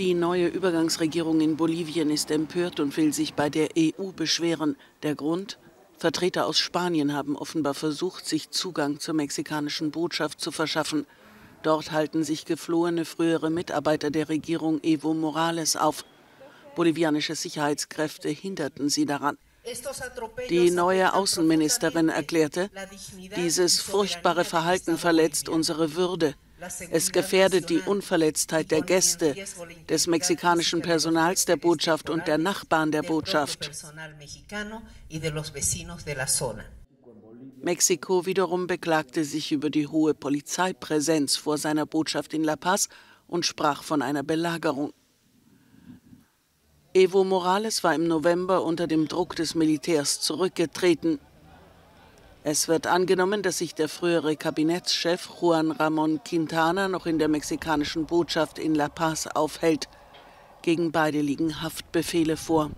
Die neue Übergangsregierung in Bolivien ist empört und will sich bei der EU beschweren. Der Grund? Vertreter aus Spanien haben offenbar versucht, sich Zugang zur mexikanischen Botschaft zu verschaffen. Dort halten sich geflohene frühere Mitarbeiter der Regierung Evo Morales auf. Bolivianische Sicherheitskräfte hinderten sie daran. Die neue Außenministerin erklärte, dieses furchtbare Verhalten verletzt unsere Würde. Es gefährdet die Unverletztheit der Gäste, des mexikanischen Personals der Botschaft und der Nachbarn der Botschaft. Mexiko wiederum beklagte sich über die hohe Polizeipräsenz vor seiner Botschaft in La Paz und sprach von einer Belagerung. Evo Morales war im November unter dem Druck des Militärs zurückgetreten. Es wird angenommen, dass sich der frühere Kabinettschef Juan Ramón Quintana noch in der mexikanischen Botschaft in La Paz aufhält. Gegen beide liegen Haftbefehle vor.